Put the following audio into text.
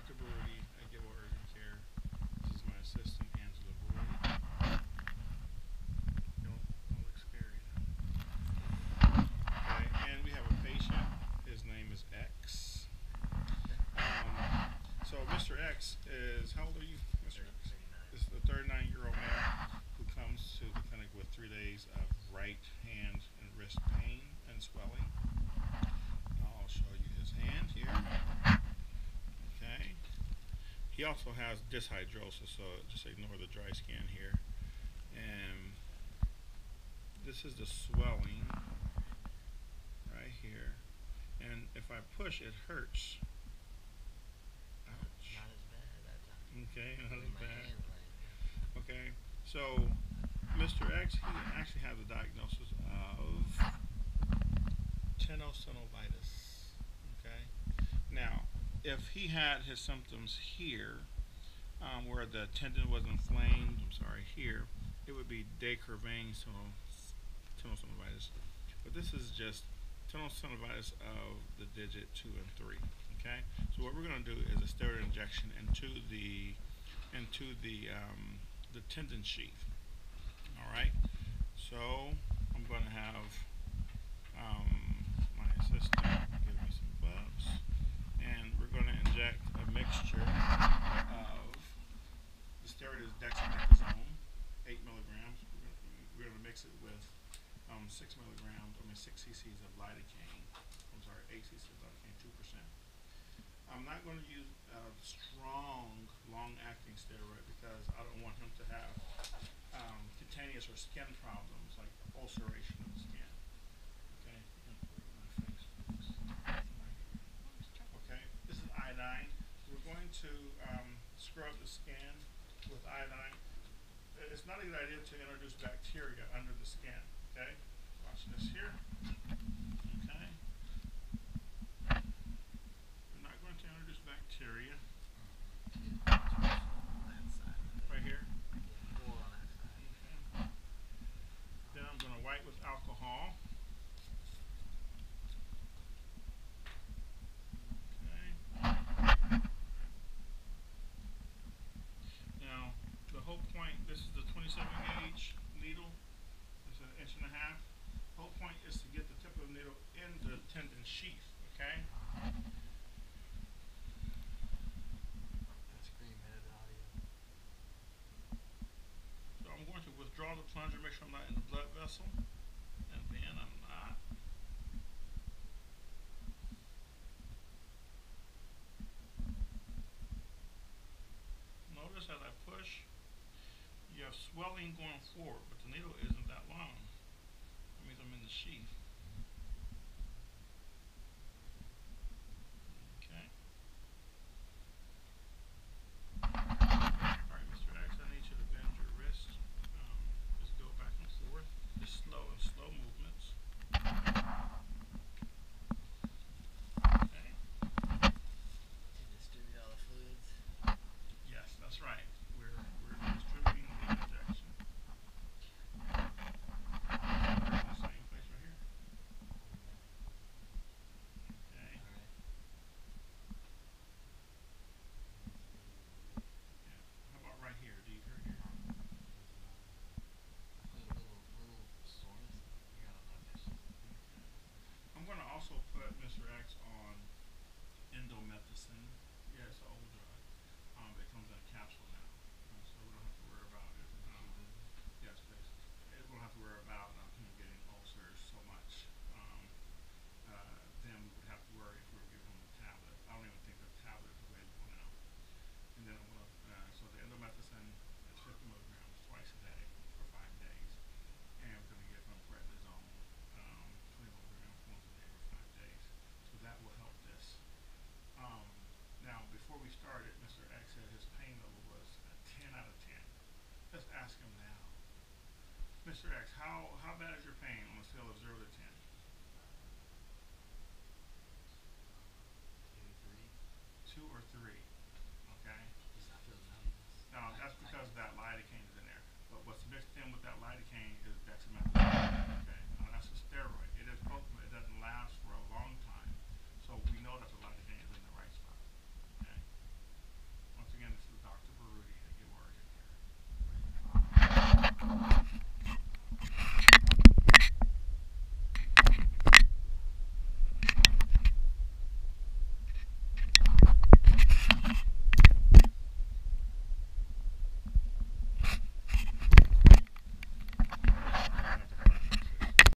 Dr. Baruti at Gilmore Urgent Care. This is my assistant, Angela. Don't, don't look scary. Okay, and we have a patient. His name is X. Um, so Mr. X is, how old are you, Mr. X? This is a 39-year-old male who comes to the clinic with three days of right hand and wrist pain and swelling. I'll show you his hand here. Okay. He also has dyshidrosis, so just ignore the dry scan here. And this is the swelling right here. And if I push, it hurts. Ouch. Not as bad that time. Okay, not as bad. Okay, so Mr. X, he actually has a diagnosis of tenosynovitis. If he had his symptoms here, um, where the tendon was inflamed, I'm sorry, here, it would be De Quervain's syno- tenosynovitis. But this is just tenosynovitis of the digit two and three. Okay, so what we're going to do is a steroid injection into the into the um, the tendon sheath. All right. So I'm going to have um, my assistant give me some buffs, and we're going to inject a mixture of the steroid is dexamethasone, eight milligrams. We're going to, mix it with um, six milligrams, I mean six cc's of lidocaine. I'm sorry, eight cc's of lidocaine, two percent. I'm not going to use a strong, long-acting steroid because I don't want him to have um, cutaneous or skin problems like ulceration of the skin. Okay, I'm gonna put it on my face. Right here. Okay, this is iodine. We're going to um, scrub the skin with iodine. It's not a good idea to introduce bacteria under the skin. Okay, watch this here. Okay. We're not going to introduce bacteria that side. right here. Yeah, more on that side. Okay. Then I'm going to wipe with alcohol. Okay. Now, the whole point, this is the 27 gauge needle. It's an inch and a half. Whole point is to get the tip of the needle in the tendon sheath. Okay. That's cream headed audio. So I'm going to withdraw the plunger, make sure I'm not in the and then I'm not. Notice as I push, you have swelling going forward, but the needle isn't that long. That means I'm in the sheath. all. Um, it comes in a capsule.